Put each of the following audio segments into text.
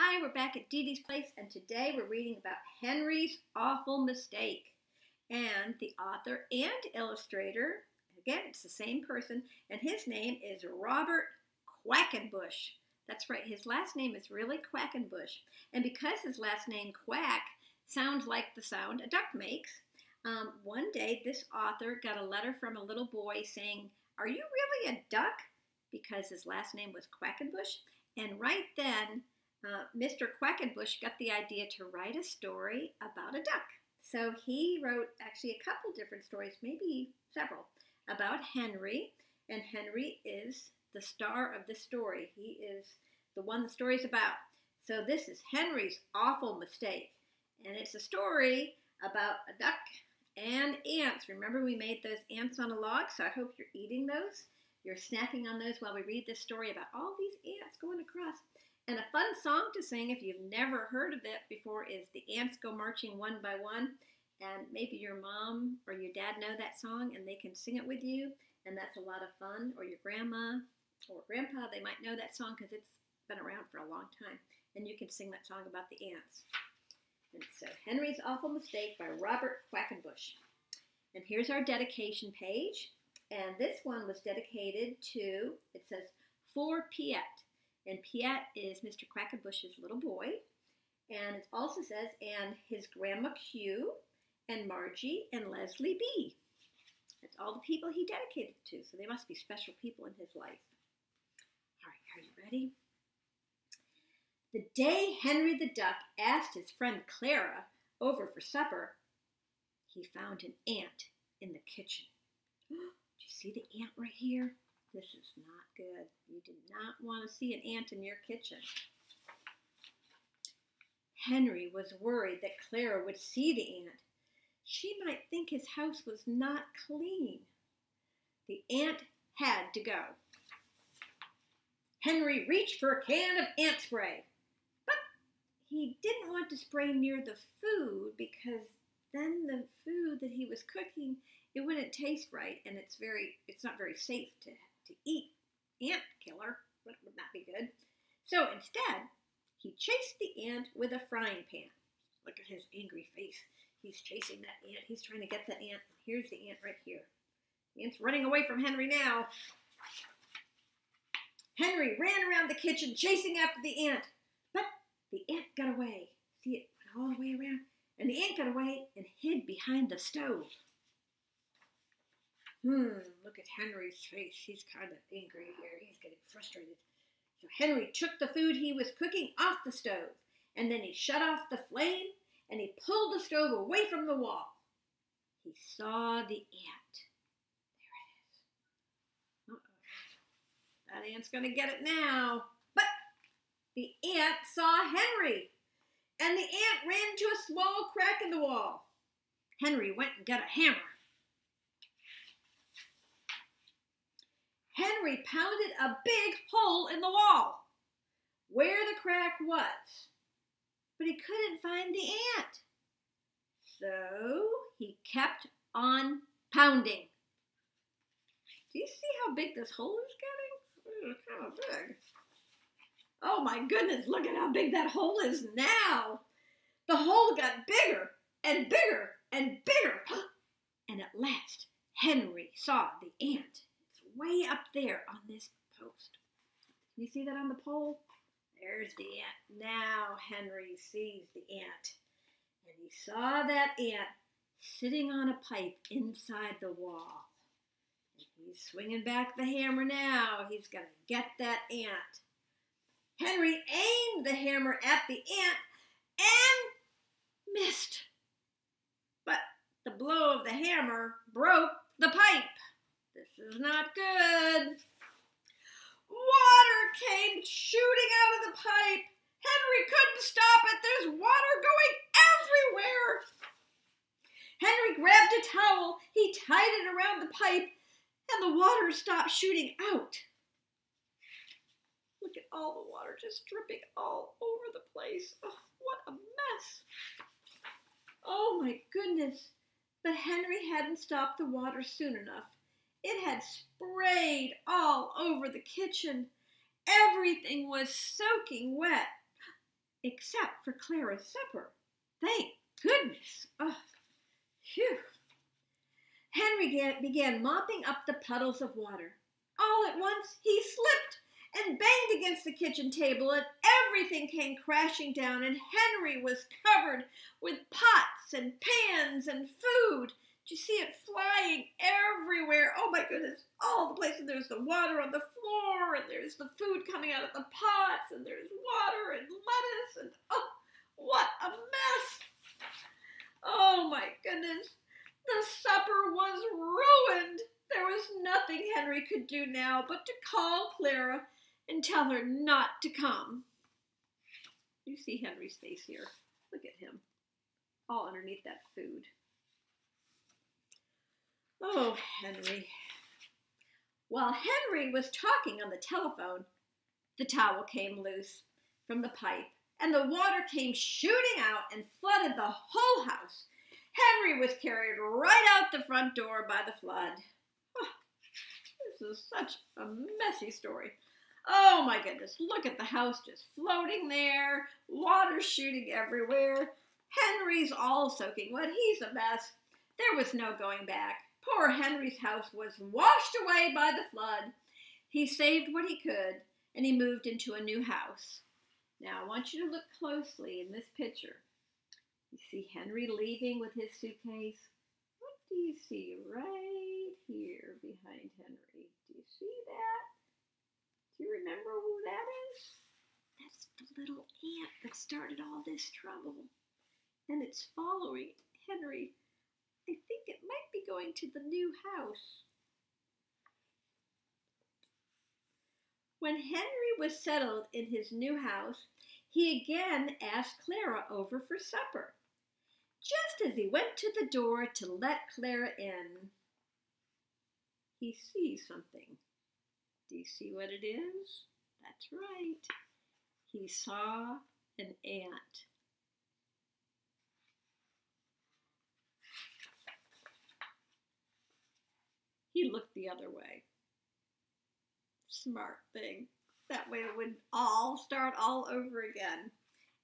Hi, we're back at Didi's Place, and today we're reading about Henry's Awful Mistake. And the author and illustrator, again, it's the same person, and his name is Robert Quackenbush. That's right, his last name is really Quackenbush. And because his last name, Quack, sounds like the sound a duck makes, um, one day this author got a letter from a little boy saying, Are you really a duck? Because his last name was Quackenbush. And right then, uh, Mr. Quackenbush got the idea to write a story about a duck. So he wrote actually a couple different stories, maybe several, about Henry. And Henry is the star of the story. He is the one the story's about. So this is Henry's awful mistake. And it's a story about a duck and ants. Remember we made those ants on a log? So I hope you're eating those. You're snacking on those while we read this story about all these ants going across. And a fun song to sing if you've never heard of it before is The Ants Go Marching One by One. And maybe your mom or your dad know that song and they can sing it with you. And that's a lot of fun. Or your grandma or grandpa, they might know that song because it's been around for a long time. And you can sing that song about the ants. And so Henry's Awful Mistake by Robert Quackenbush. And here's our dedication page. And this one was dedicated to, it says, for Piet. And Piet is Mr. Quackenbush's little boy. And it also says, and his grandma Q, and Margie, and Leslie B. That's all the people he dedicated to, so they must be special people in his life. All right, are you ready? The day Henry the Duck asked his friend Clara over for supper, he found an ant in the kitchen. Do you see the ant right here? This is not good. You do not want to see an ant in your kitchen. Henry was worried that Clara would see the ant. She might think his house was not clean. The ant had to go. Henry reached for a can of ant spray, but he didn't want to spray near the food because then the food that he was cooking it wouldn't taste right and it's very it's not very safe to to eat ant killer. Would not be good. So instead, he chased the ant with a frying pan. Look at his angry face. He's chasing that ant. He's trying to get that ant. Here's the ant right here. The ant's running away from Henry now. Henry ran around the kitchen chasing after the ant. But the ant got away. See it went all the way around? And the ant got away and hid behind the stove. Hmm, look at Henry's face. He's kind of angry here. He's getting frustrated. So Henry took the food he was cooking off the stove, and then he shut off the flame, and he pulled the stove away from the wall. He saw the ant. There it is. Uh-oh. That ant's going to get it now. But the ant saw Henry, and the ant ran to a small crack in the wall. Henry went and got a hammer Henry pounded a big hole in the wall where the crack was, but he couldn't find the ant. So he kept on pounding. Do you see how big this hole is getting? Hmm, it's kind of big. Oh my goodness, look at how big that hole is now. The hole got bigger and bigger and bigger. And at last, Henry saw the ant way up there on this post. You see that on the pole? There's the ant. Now Henry sees the ant. And he saw that ant sitting on a pipe inside the wall. He's swinging back the hammer now. He's going to get that ant. Henry aimed the hammer at the ant and missed. But the blow of the hammer broke the pipe. This is not good. Water came shooting out of the pipe. Henry couldn't stop it. There's water going everywhere. Henry grabbed a towel. He tied it around the pipe, and the water stopped shooting out. Look at all the water just dripping all over the place. Oh, what a mess. Oh my goodness. But Henry hadn't stopped the water soon enough. It had sprayed all over the kitchen. Everything was soaking wet. except for Clara's supper. Thank goodness. Oh, phew. Henry began mopping up the puddles of water. All at once, he slipped and banged against the kitchen table, and everything came crashing down, and Henry was covered with pots and pans and food. You see it flying everywhere? Oh my goodness, all the places. There's the water on the floor, and there's the food coming out of the pots, and there's water and lettuce, and oh, what a mess! Oh my goodness, the supper was ruined. There was nothing Henry could do now but to call Clara and tell her not to come. You see Henry's face here. Look at him, all underneath that food. Oh, Henry. While Henry was talking on the telephone, the towel came loose from the pipe, and the water came shooting out and flooded the whole house. Henry was carried right out the front door by the flood. Oh, this is such a messy story. Oh my goodness, look at the house just floating there, water shooting everywhere. Henry's all soaking wet. He's a mess. There was no going back. Poor Henry's house was washed away by the flood. He saved what he could and he moved into a new house. Now, I want you to look closely in this picture. You see Henry leaving with his suitcase? What do you see right here behind Henry? Do you see that? Do you remember who that is? That's the little ant that started all this trouble. And it's following Henry. I think it might be going to the new house. When Henry was settled in his new house, he again asked Clara over for supper. Just as he went to the door to let Clara in, he sees something. Do you see what it is? That's right. He saw an ant. He looked the other way. Smart thing. That way it would all start all over again.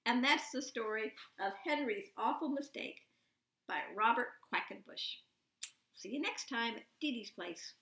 And that's the story of Henry's Awful Mistake by Robert Quackenbush. See you next time at Didi's Place.